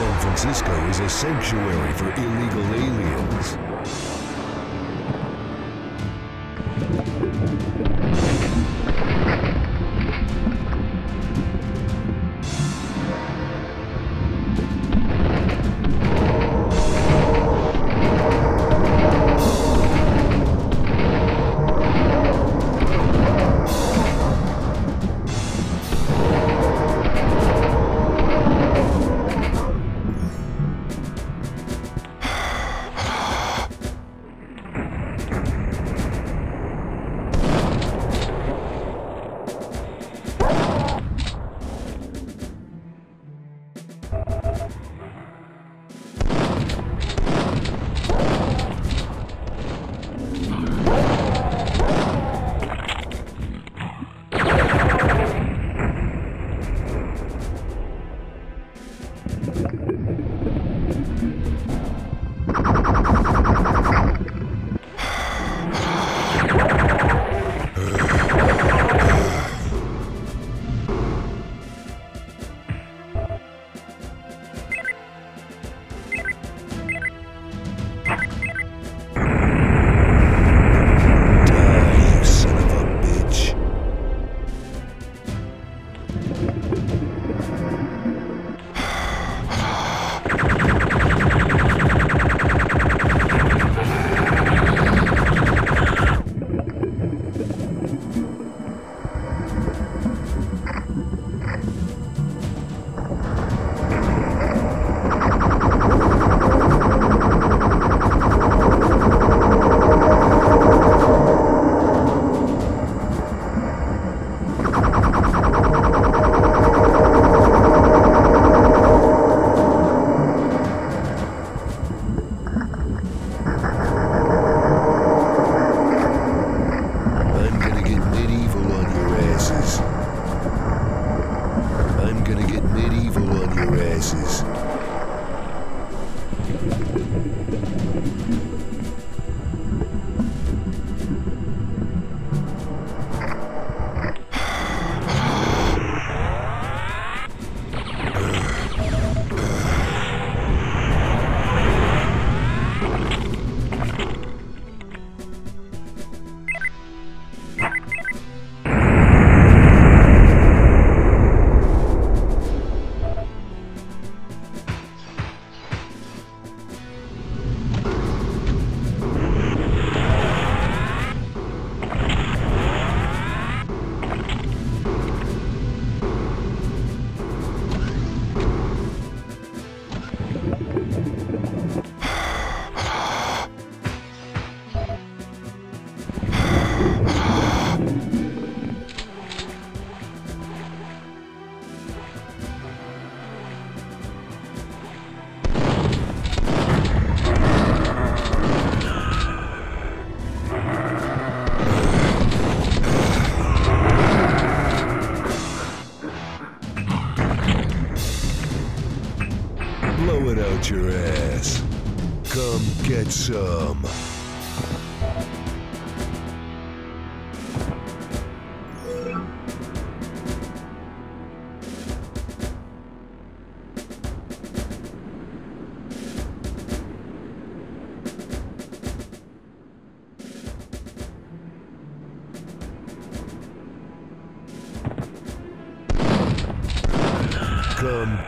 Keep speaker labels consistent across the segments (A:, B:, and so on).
A: San Francisco is a sanctuary for illegal aliens.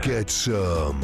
A: Get some.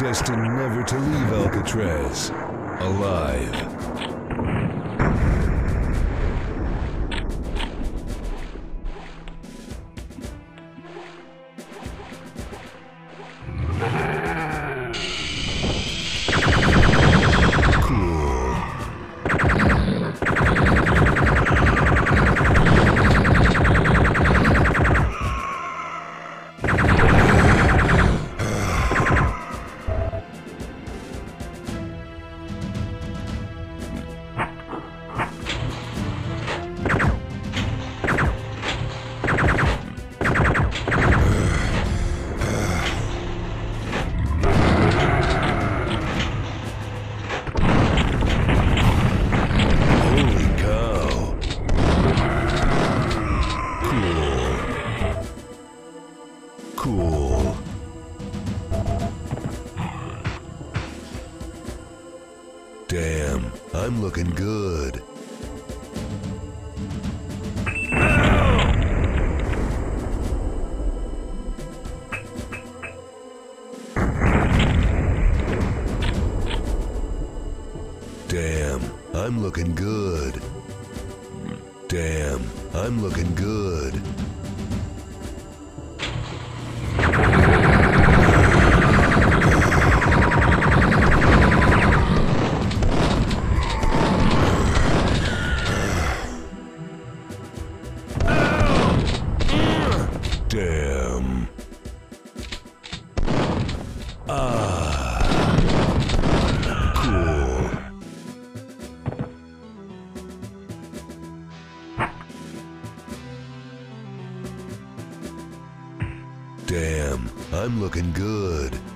A: Destined never to leave Alcatraz alive. I'm looking good. Damn, I'm looking good. I'm looking good.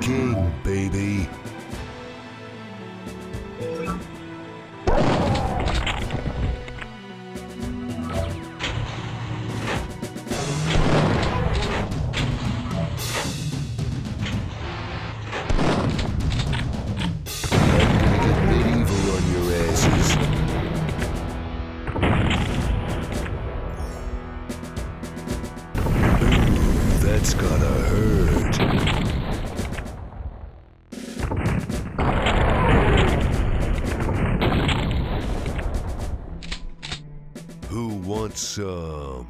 A: king, baby. Who wants some?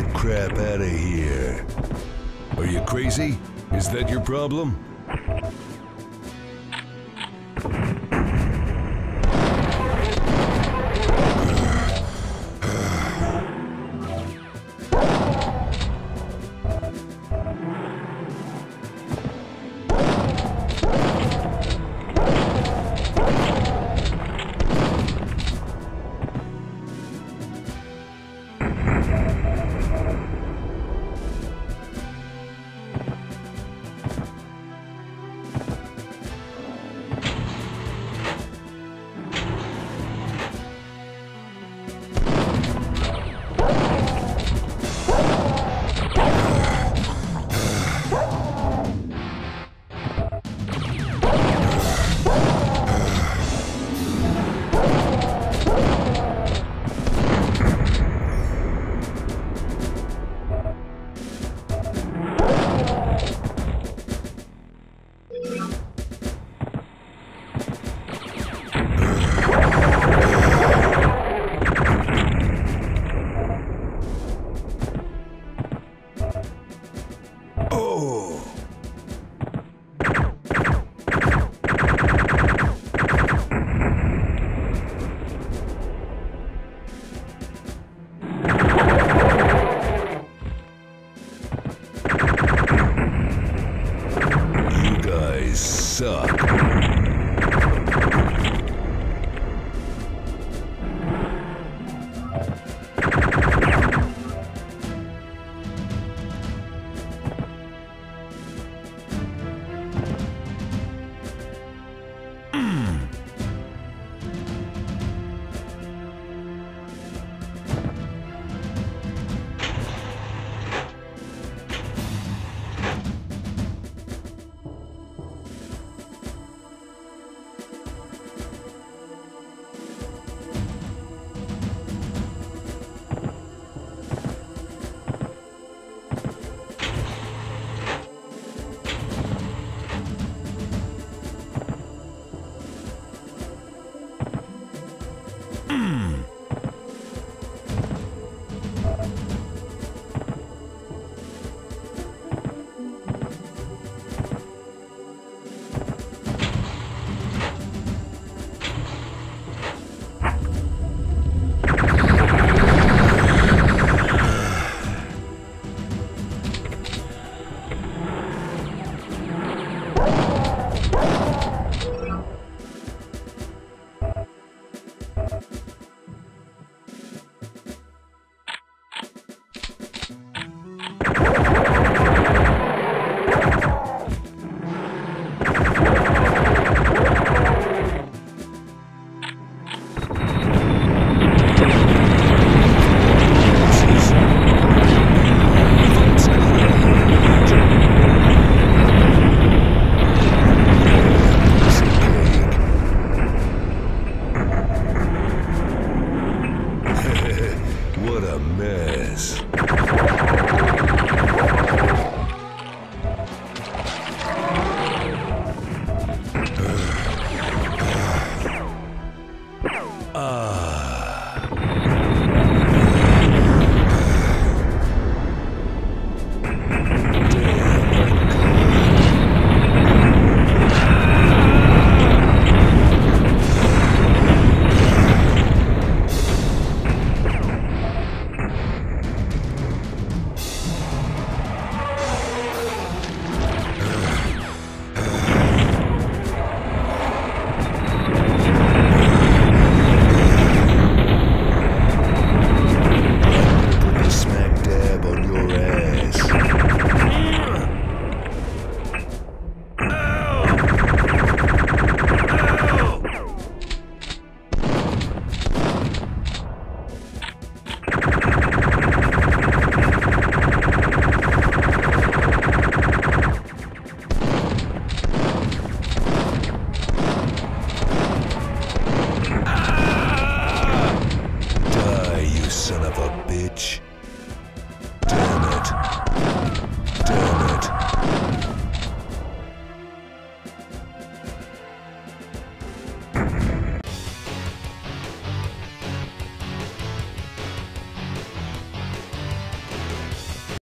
A: That crap out of here. Are you crazy? Is that your problem?